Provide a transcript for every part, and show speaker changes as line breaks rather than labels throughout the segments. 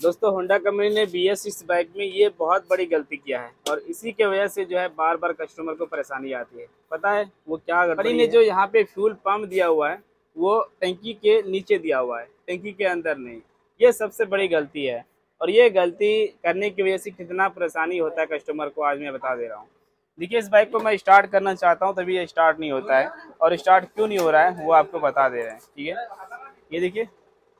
दोस्तों Honda company ने B S six bike में ये बहुत बड़ी गलती किया है और इसी के वजह से जो है बार बार कस्टमर को परेशानी आती है। पता है? वो क्या कंपनी ने जो यहाँ पे फ्यूल पंप दिया हुआ है वो टंकी के नीचे दिया हुआ है टंकी के अंदर नहीं। ये सबसे बड़ी गलती है और ये गलती करने की वजह से कितना परेशानी होता है कस्टमर को आज मैं बता दे रहा हूँ। देखिए, इस बाइक को मैं स्टार्ट करना चाहता हूँ, तभी ये स्टार्ट नहीं होता है। और स्टार्ट क्यों नहीं हो रहा है, वो आपको बता दे रहे हैं, ठीक है? ये देखिए,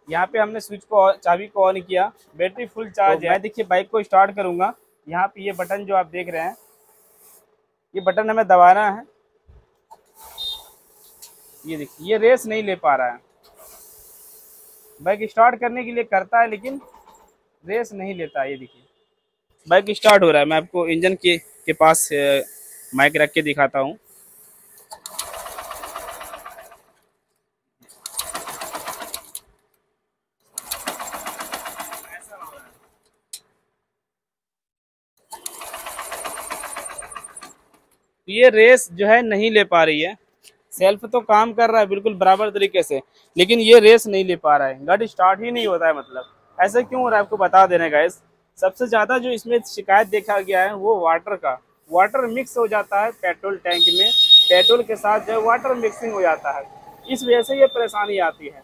यहाँ पे हमने स्विच को चाबी को ऑन किया। बैटरी फुल चार्ज है। देखिए बाइक को स्टार्ट करूँगा। यहाँ पे ये बटन जो आप देख रहे हैं, ये बटन हमें दबाना है। ये देखिए, ये रेस नहीं ले पा रहा है। बाइक स्टार्ट करने के लिए करता है, लेकिन रेस नहीं लेता ये देखिए। बाइक स्टार्ट हो रहा है। मैं आपको इंजन के के पास माइक रख के दिखाता हूँ। तो ये रेस जो है नहीं ले पा रही है। सेल्फ तो काम कर रहा है बिल्कुल बराबर तरीके से, लेकिन ये रेस नहीं ले पा रहा है। गाड़ी स्टार्ट ही नहीं होता है मतलब। ऐसा क्यों हो रहा है? आपको बता देने का सबसे ज़्यादा जो इसमें शिकायत देखा गया है वो वाटर का। वाटर मिक्स हो जाता है पेट्रोल टैंक में। पेट्रोल के साथ जो है वाटर मिक्सिंग हो जाता है। इस वजह से ये परेशानी आती है।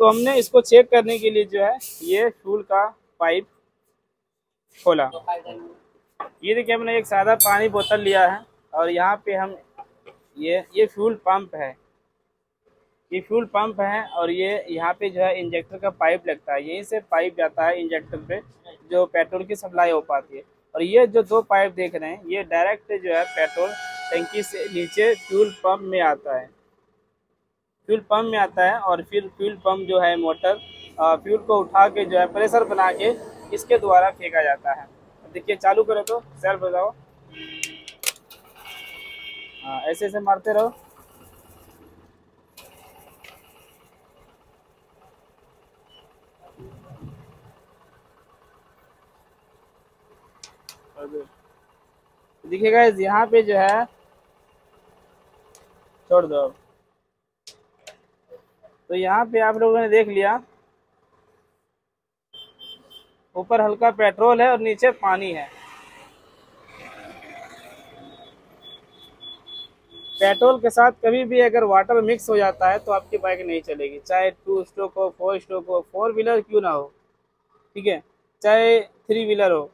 तो हमने इसको चेक करने के लिए जो है ये फ्यूल का पाइप खोला। ये देखिए, हमने एक सादा पानी बोतल लिया है और यहाँ पे हम ये ये फ्यूल पंप है। ये फ्यूल पंप है और ये यहाँ पे जो है इंजेक्टर का पाइप लगता है। यहीं से पाइप जाता है इंजेक्टर पे। जो पेट्रोल की सप्लाई हो पाती है। और ये जो दो पाइप देख रहे हैं, ये डायरेक्ट जो है पेट्रोल टंकी से नीचे फ्यूल पंप में आता है। फ्यूल पंप में आता है और फिर फ्यूल पंप जो है मोटर फ्यूल को उठा के जो है प्रेशर बना के इसके द्वारा फेंका जाता है। देखिए, चालू करो तो सेल्फ बताओ हाँ ऐसे ऐसे मारते रहो। दिखेगा यहाँ पे जो है, छोड़ दो तो यहाँ पे आप लोगों ने देख लिया, ऊपर हल्का पेट्रोल है और नीचे पानी है। पेट्रोल के साथ कभी भी अगर वाटर मिक्स हो जाता है तो आपकी बाइक नहीं चलेगी। चाहे टू स्ट्रोक हो फोर स्ट्रोक हो फोर व्हीलर क्यों ना हो, ठीक है? चाहे थ्री व्हीलर हो।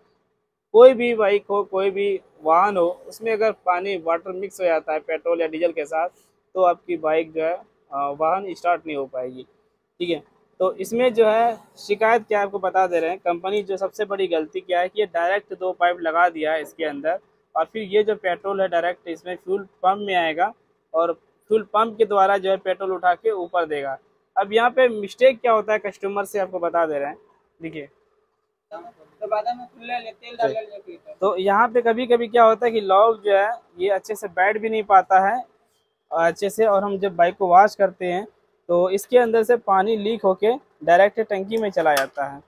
कोई भी बाइक हो, कोई भी वाहन हो, उसमें अगर पानी वाटर मिक्स हो जाता है, पेट्रोल या डीजल के साथ तो आपकी बाइक जो है वाहन स्टार्ट नहीं हो पाएगी। ठीक है? तो इसमें जो है, शिकायत क्या आपको बता दे रहे हैं? कंपनी जो सबसे बड़ी गलती क्या है कि ये डायरेक्ट दो पाइप लगा दिया है इसके अंदर, और फिर ये जो पेट्रोल है डायरेक्ट इसमें फ्यूल पम्प में आएगा, और फ्यूल पम्प के द्वारा जो है पेट्रोल उठा के ऊपर देगा। अब यहाँ पे मिस्टेक क्या होता है कस्टमर से आपको बता दे रहे हैं? देखिए तो यहाँ पे कभी कभी क्या होता है कि लॉग जो है ये अच्छे से बैठ भी नहीं पाता है अच्छे से और हम जब बाइक को वॉश करते हैं तो इसके अंदर से पानी लीक होके डायरेक्ट टंकी में चला जाता है।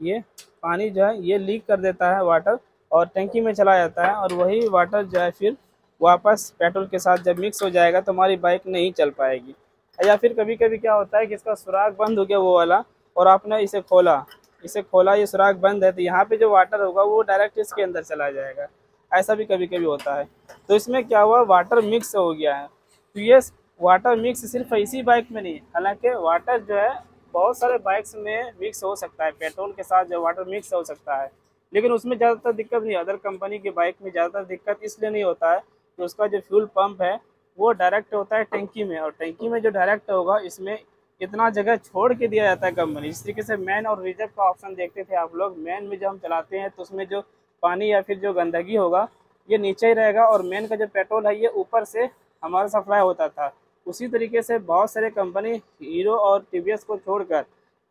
ये पानी जो है ये लीक कर देता है वाटर और टंकी में चला जाता है और वही वाटर जो है फिर वापस पेट्रोल के साथ जब मिक्स हो जाएगा तो हमारी बाइक नहीं चल पाएगी। या फिर कभी कभी क्या होता है कि इसका सुराग बंद हो गया वो वाला और आपने इसे खोला इसे खोला, ये सुराख बंद है तो यहाँ पे जो वाटर होगा, वो डायरेक्ट इसके अंदर चला जाएगा। ऐसा भी कभी कभी होता है। तो इसमें क्या हुआ? वाटर मिक्स हो गया है। तो ये वाटर मिक्स सिर्फ़ इसी बाइक में नहीं, हालाँकि वाटर जो है, बहुत सारे बाइक्स में मिक्स हो सकता है। पेट्रोल के साथ जो वाटर मिक्स हो सकता है। लेकिन उसमें ज़्यादातर दिक्कत नहीं अदर कंपनी की बाइक में ज़्यादातर दिक्कत इसलिए नहीं होता है कि उसका जो फ्यूल पंप है, वो डायरेक्ट होता है टंकी में। और टंकी में जो डायरेक्ट होगा, इसमें इतना जगह छोड़ के दिया जाता है कंपनी इस तरीके से मैन और रिज़र्व का ऑप्शन देखते थे आप लोग मैन में जब हम चलाते हैं तो उसमें जो पानी या फिर जो गंदगी होगा, ये नीचे ही रहेगा और मेन का जो पेट्रोल है, ये ऊपर से हमारा सप्लाई होता था। उसी तरीके से बहुत सारे कंपनी हीरो और टीवीएस को छोड़कर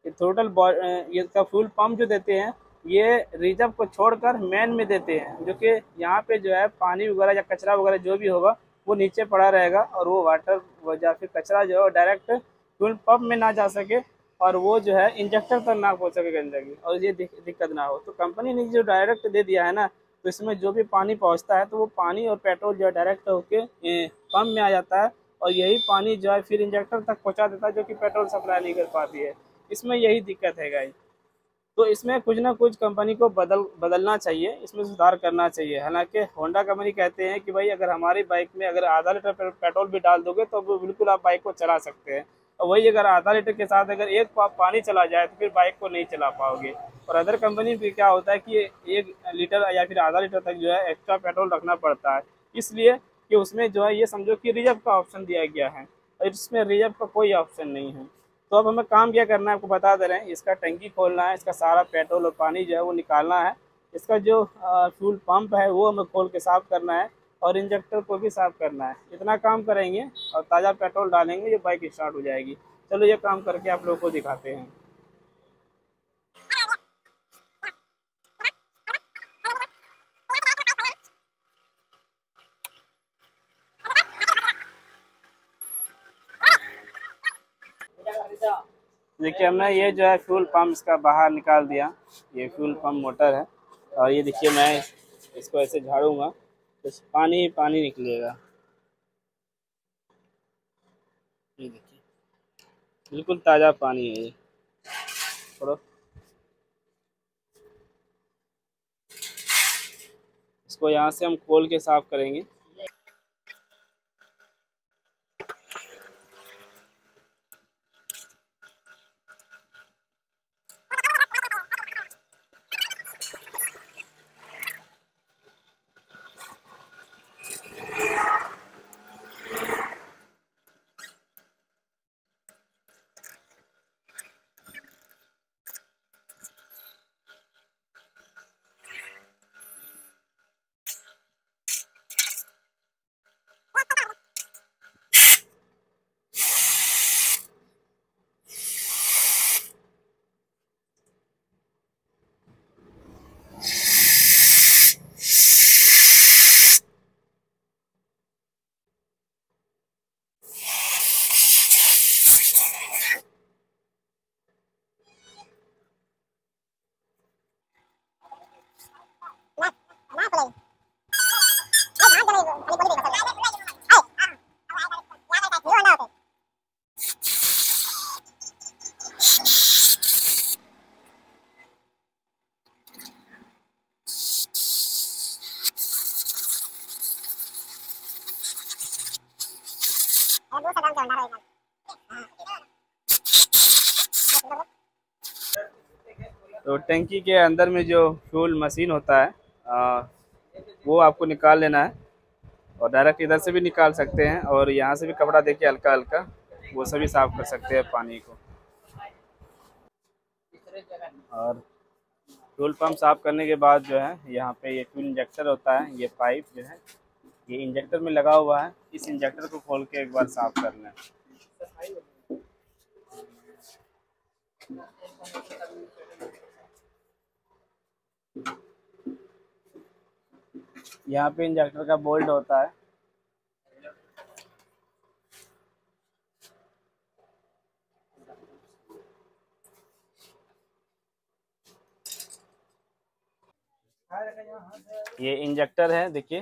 टोटल ये का फ्यूल पम्प जो देते हैं, ये रिज़र्व को छोड़कर मेन में देते हैं, जो कि यहाँ पे जो है पानी वगैरह या कचरा वगैरह जो भी होगा, वो नीचे पड़ा रहेगा और वो वाटर या फिर कचरा जो है डायरेक्ट फ्यूल पंप में ना जा सके और वो जो है इंजेक्टर तक ना पहुँच सके गंदगी। और ये दिक्कत ना हो। तो कंपनी ने जो डायरेक्ट दे दिया है ना तो इसमें जो भी पानी पहुँचता है तो वो पानी और पेट्रोल जो है डायरेक्ट होके पंप में आ जाता है और यही पानी जो है फिर इंजेक्टर तक पहुँचा देता है, जो कि पेट्रोल सप्लाई नहीं कर पाती है। इसमें यही दिक्कत है गाई तो इसमें कुछ ना कुछ कंपनी को बदल, बदलना चाहिए, इसमें सुधार करना चाहिए। हालाँकि होंडा कंपनी कहते हैं कि भाई, अगर हमारी बाइक में अगर आधा लीटर पेट्रोल भी डाल दोगे तो बिल्कुल आप बाइक को चला सकते हैं। वही अगर आधा लीटर के साथ अगर एक पाप पानी चला जाए तो फिर बाइक को नहीं चला पाओगे। और अदर कंपनी पे क्या होता है कि एक लीटर या फिर आधा लीटर तक जो है एक्स्ट्रा पेट्रोल रखना पड़ता है। इसलिए कि उसमें जो है ये समझो कि रिज़र्व का ऑप्शन दिया गया है और इसमें रिज़र्व का कोई ऑप्शन नहीं है। तो अब हमें काम क्या करना है आपको बता दे रहे हैं। इसका टंकी खोलना है, इसका सारा पेट्रोल और पानी जो है वो निकालना है। इसका जो फ्यूल पंप है वो हमें खोल के साफ़ करना है। और इंजेक्टर को भी साफ़ करना है। इतना काम करेंगे और ताज़ा पेट्रोल डालेंगे, ये बाइक स्टार्ट हो जाएगी। चलो ये काम करके आप लोगों को दिखाते हैं। देखिए हमने ये जो है फ्यूल पंप इसका बाहर निकाल दिया। ये फ्यूल पम्प मोटर है। और ये देखिए मैं इसको ऐसे झाड़ूँगा। तो पानी पानी निकलेगा। ये देखिए। बिल्कुल ताज़ा पानी है ये। थोड़ा। इसको यहाँ से हम खोल के साफ़ करेंगे। तो टंकी के अंदर में जो फ्यूल मशीन होता है आ, वो आपको निकाल लेना है और डायरेक्ट इधर से भी निकाल सकते हैं और यहाँ से भी कपड़ा देखिए हल्का हल्का वो सभी साफ़ कर सकते हैं पानी को। और फ्यूल पंप साफ़ करने के बाद जो है यहाँ पे ये फ्यूल इंजेक्टर होता है ये पाइप जो है ये इंजेक्टर में लगा हुआ है। इस इंजेक्टर को खोल के एक बार साफ़ कर लें। यहाँ पे इंजेक्टर का बोल्ट होता है। ये इंजेक्टर है, देखिए।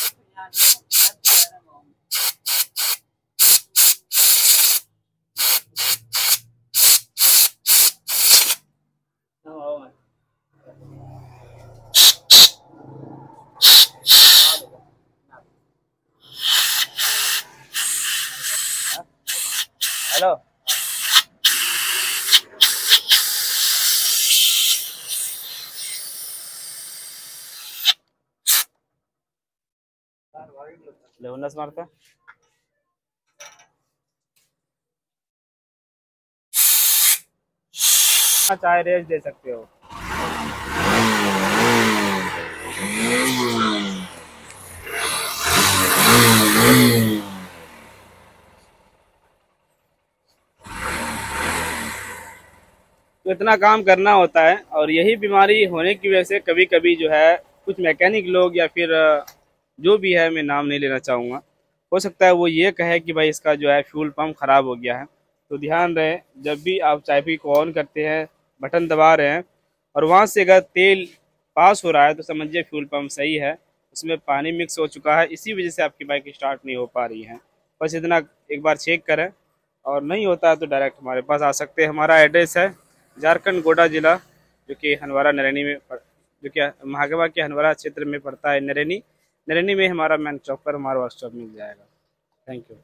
हेलो। लेवनस मारता चाहे रेस दे सकते हो। तो इतना काम करना होता है और यही बीमारी होने की वजह से कभी कभी जो है, कुछ मैकेनिक लोग या फिर जो भी है, मैं नाम नहीं लेना चाहूँगा। हो सकता है वो ये कहे कि भाई इसका जो है फ्यूल पम्प ख़राब हो गया है। तो ध्यान रहे, जब भी आप चाय को ऑन करते हैं, बटन दबा रहे हैं और वहाँ से अगर तेल पास हो रहा है तो समझिए फ्यूल पम्प सही है, उसमें पानी मिक्स हो चुका है, इसी वजह से आपकी बाइक स्टार्ट नहीं हो पा रही है। बस इतना, एक बार चेक करें और नहीं होता है तो डायरेक्ट हमारे पास आ सकते हैं। हमारा एड्रेस है झारखंड गोडा जिला, जो कि हनवारा नरैनी में जो कि महागवा के हनवारा क्षेत्र में पड़ता है नरैनी। नरैनी में हमारा मैन चौक पर हमारा वर्कशॉप मिल जाएगा। Thank you.